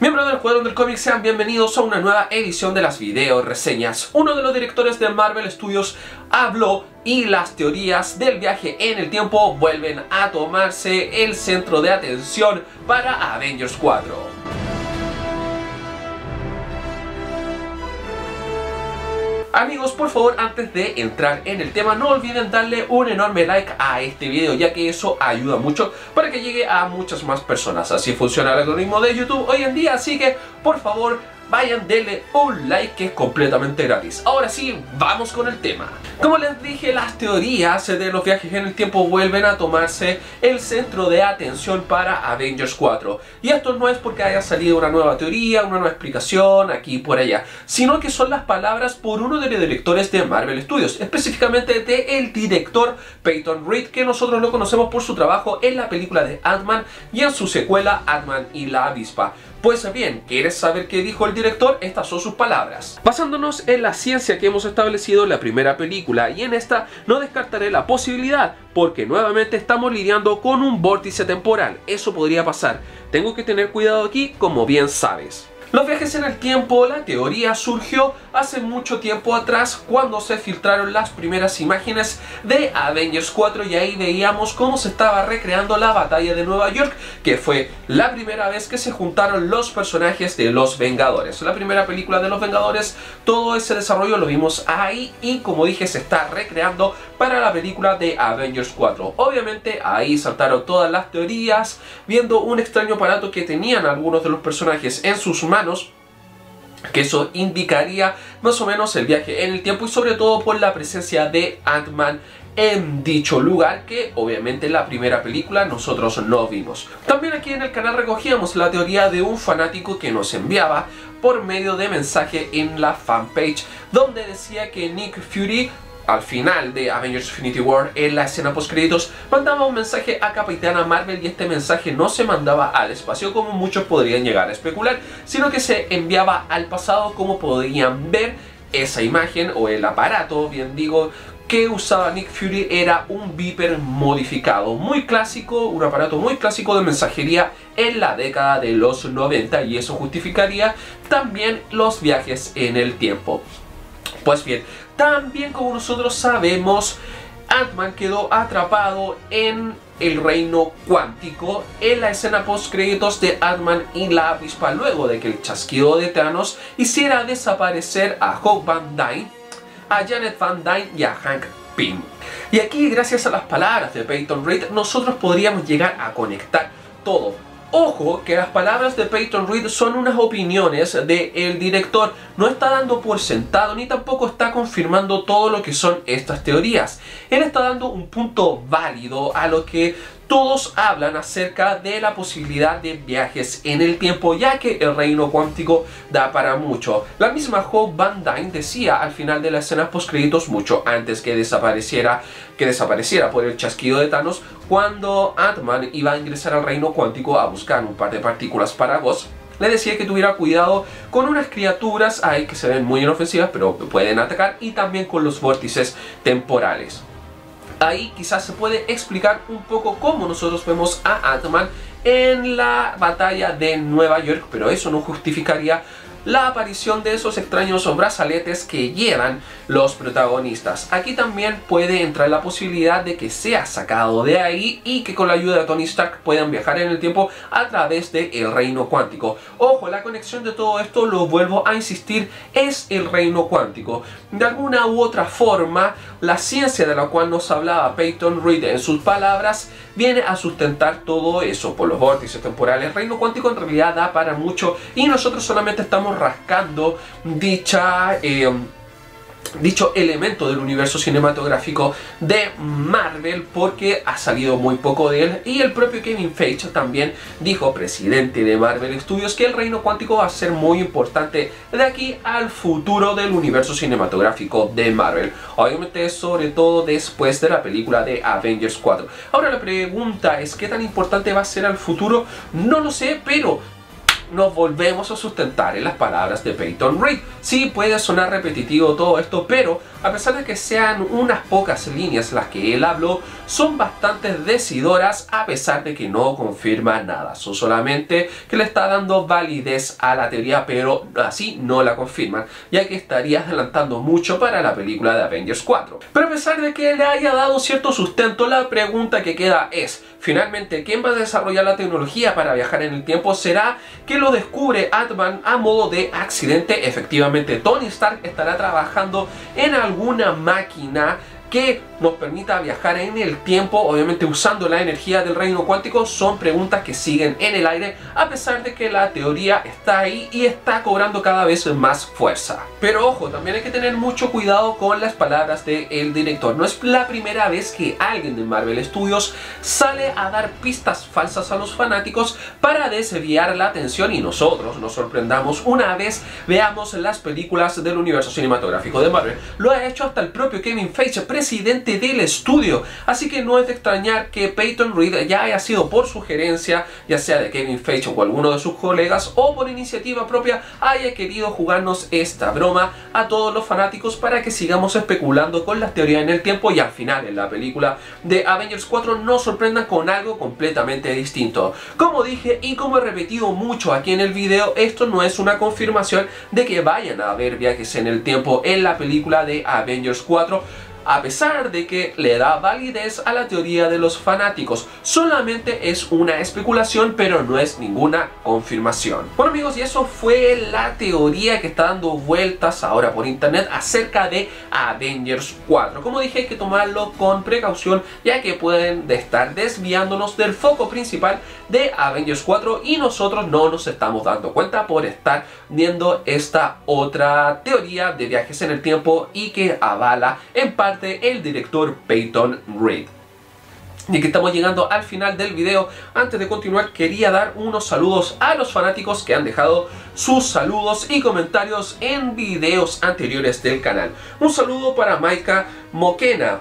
Miembros del Cuadrón del Cómic, sean bienvenidos a una nueva edición de las video reseñas. Uno de los directores de Marvel Studios habló y las teorías del viaje en el tiempo vuelven a tomarse el centro de atención para Avengers 4. Amigos, por favor, antes de entrar en el tema, no olviden darle un enorme like a este video, ya que eso ayuda mucho para que llegue a muchas más personas. Así funciona el algoritmo de YouTube hoy en día, así que, por favor, vayan, denle un like que es completamente gratis. Ahora sí, vamos con el tema. Como les dije, las teorías de los viajes en el tiempo vuelven a tomarse el centro de atención para Avengers 4. Y esto no es porque haya salido una nueva teoría, una nueva explicación aquí y por allá, sino que son las palabras por uno de los directores de Marvel Studios, específicamente de el director Peyton Reed, que nosotros lo conocemos por su trabajo en la película de Ant-Man y en su secuela Ant-Man y la avispa. Pues bien, ¿quieres saber qué dijo el director? Estas son sus palabras. Basándonos en la ciencia que hemos establecido en la primera película y en esta no descartaré la posibilidad porque nuevamente estamos lidiando con un vórtice temporal. Eso podría pasar. Tengo que tener cuidado aquí como bien sabes. Los viajes en el tiempo, la teoría surgió hace mucho tiempo atrás cuando se filtraron las primeras imágenes de Avengers 4 y ahí veíamos cómo se estaba recreando la batalla de Nueva York, que fue la primera vez que se juntaron los personajes de los Vengadores. La primera película de los Vengadores, todo ese desarrollo lo vimos ahí y como dije se está recreando para la película de Avengers 4. Obviamente ahí saltaron todas las teorías, viendo un extraño aparato que tenían algunos de los personajes en sus manos que eso indicaría más o menos el viaje en el tiempo y sobre todo por la presencia de Ant-Man en dicho lugar que obviamente en la primera película nosotros no vimos. También aquí en el canal recogíamos la teoría de un fanático que nos enviaba por medio de mensaje en la fanpage donde decía que Nick Fury al final de Avengers Infinity War, en la escena post créditos, mandaba un mensaje a Capitana Marvel y este mensaje no se mandaba al espacio como muchos podrían llegar a especular, sino que se enviaba al pasado como podrían ver esa imagen o el aparato, bien digo, que usaba Nick Fury era un Viper modificado, muy clásico, un aparato muy clásico de mensajería en la década de los 90 y eso justificaría también los viajes en el tiempo. Pues bien, también como nosotros sabemos, Ant-Man quedó atrapado en el reino cuántico en la escena post créditos de Ant-Man y la avispa luego de que el chasquido de Thanos hiciera desaparecer a Hope Van Dyne, a Janet Van Dyne y a Hank Pym. Y aquí gracias a las palabras de Peyton Reed nosotros podríamos llegar a conectar todo Ojo que las palabras de Peyton Reed son unas opiniones del director, no está dando por sentado ni tampoco está confirmando todo lo que son estas teorías. Él está dando un punto válido a lo que todos hablan acerca de la posibilidad de viajes en el tiempo, ya que el reino cuántico da para mucho. La misma Hope Van Dyne decía al final de la escena post créditos, mucho antes que desapareciera, que desapareciera por el chasquido de Thanos, cuando Ant-Man iba a ingresar al reino cuántico a buscar un par de partículas para Ghost, le decía que tuviera cuidado con unas criaturas ahí que se ven muy inofensivas pero pueden atacar y también con los vórtices temporales. Ahí quizás se puede explicar un poco cómo nosotros vemos a Ant-Man en la batalla de Nueva York, pero eso no justificaría la aparición de esos extraños brazaletes que llevan los protagonistas. Aquí también puede entrar la posibilidad de que sea sacado de ahí y que con la ayuda de Tony Stark puedan viajar en el tiempo a través del el reino cuántico. Ojo, la conexión de todo esto, lo vuelvo a insistir, es el reino cuántico. De alguna u otra forma, la ciencia de la cual nos hablaba Peyton Reed en sus palabras viene a sustentar todo eso por los vórtices temporales. El reino cuántico en realidad da para mucho y nosotros solamente estamos rascando dicha... Eh, dicho elemento del universo cinematográfico de Marvel porque ha salido muy poco de él y el propio Kevin Feige también dijo, presidente de Marvel Studios, que el reino cuántico va a ser muy importante de aquí al futuro del universo cinematográfico de Marvel. Obviamente sobre todo después de la película de Avengers 4. Ahora la pregunta es, ¿qué tan importante va a ser al futuro? No lo sé, pero nos volvemos a sustentar en las palabras de Peyton Reed. Sí, puede sonar repetitivo todo esto, pero a pesar de que sean unas pocas líneas las que él habló, son bastante decidoras a pesar de que no confirma nada. Son solamente que le está dando validez a la teoría, pero así no la confirman, ya que estaría adelantando mucho para la película de Avengers 4. Pero a pesar de que le haya dado cierto sustento, la pregunta que queda es, finalmente, ¿quién va a desarrollar la tecnología para viajar en el tiempo? ¿Será que lo descubre Atman a modo de accidente? Efectivamente, Tony Stark estará trabajando en alguna máquina que nos permita viajar en el tiempo, obviamente usando la energía del reino cuántico, son preguntas que siguen en el aire, a pesar de que la teoría está ahí y está cobrando cada vez más fuerza. Pero ojo, también hay que tener mucho cuidado con las palabras del director. No es la primera vez que alguien de Marvel Studios sale a dar pistas falsas a los fanáticos para desviar la atención y nosotros nos sorprendamos una vez veamos las películas del universo cinematográfico de Marvel. Lo ha hecho hasta el propio Kevin Feige, presidente del estudio. Así que no es de extrañar que Peyton Reed ya haya sido por sugerencia, ya sea de Kevin Feige o alguno de sus colegas, o por iniciativa propia, haya querido jugarnos esta broma a todos los fanáticos para que sigamos especulando con las teorías en el tiempo y al final en la película de Avengers 4 nos sorprendan con algo completamente distinto. Como dije y como he repetido mucho aquí en el video, esto no es una confirmación de que vayan a haber viajes en el tiempo en la película de Avengers 4, a pesar de que le da validez a la teoría de los fanáticos. Solamente es una especulación, pero no es ninguna confirmación. Bueno amigos, y eso fue la teoría que está dando vueltas ahora por internet acerca de Avengers 4. Como dije, hay que tomarlo con precaución, ya que pueden estar desviándonos del foco principal de Avengers 4 y nosotros no nos estamos dando cuenta por estar viendo esta otra teoría de viajes en el tiempo y que avala en parte el director Peyton Reed. Y que estamos llegando al final del video, antes de continuar quería dar unos saludos a los fanáticos que han dejado sus saludos y comentarios en videos anteriores del canal. Un saludo para Maika Mokena,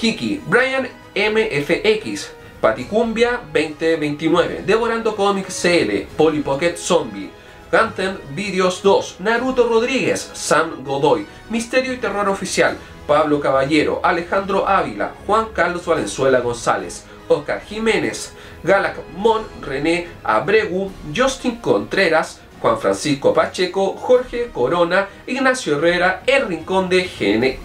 Hiki, Brian MFX, Paticumbia 2029, Devorando Comics CL, Polly Pocket Zombie, Ganthem Videos 2, Naruto Rodríguez, Sam Godoy, Misterio y Terror Oficial, Pablo Caballero, Alejandro Ávila, Juan Carlos Valenzuela González, Oscar Jiménez, Galac Mon, René Abregu, Justin Contreras, Juan Francisco Pacheco, Jorge Corona, Ignacio Herrera, El Rincón de, Gene,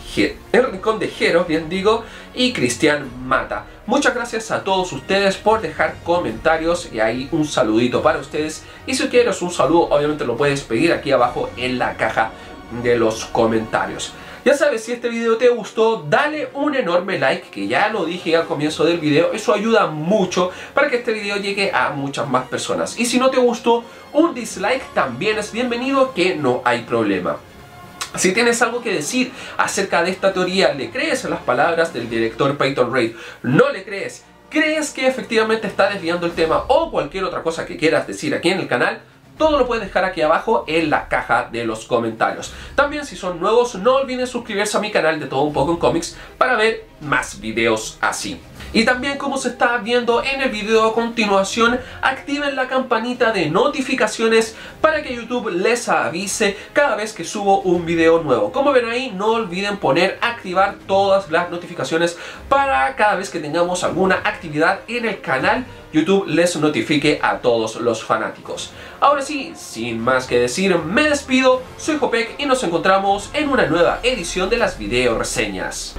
el Rincón de Jero, bien digo, y Cristian Mata. Muchas gracias a todos ustedes por dejar comentarios y ahí un saludito para ustedes. Y si quieres un saludo, obviamente lo puedes pedir aquí abajo en la caja de los comentarios. Ya sabes, si este video te gustó, dale un enorme like, que ya lo dije al comienzo del video, eso ayuda mucho para que este video llegue a muchas más personas. Y si no te gustó, un dislike también es bienvenido, que no hay problema. Si tienes algo que decir acerca de esta teoría, ¿le crees a las palabras del director Peyton Reid? ¿No le crees? ¿Crees que efectivamente está desviando el tema o cualquier otra cosa que quieras decir aquí en el canal? Todo lo puedes dejar aquí abajo en la caja de los comentarios. También si son nuevos no olviden suscribirse a mi canal de Todo Un Poco en Comics para ver más videos así. Y también como se está viendo en el video a continuación, activen la campanita de notificaciones para que YouTube les avise cada vez que subo un video nuevo. Como ven ahí, no olviden poner activar todas las notificaciones para cada vez que tengamos alguna actividad en el canal YouTube les notifique a todos los fanáticos. Ahora sí, sin más que decir, me despido, soy Jopek y nos encontramos en una nueva edición de las video reseñas.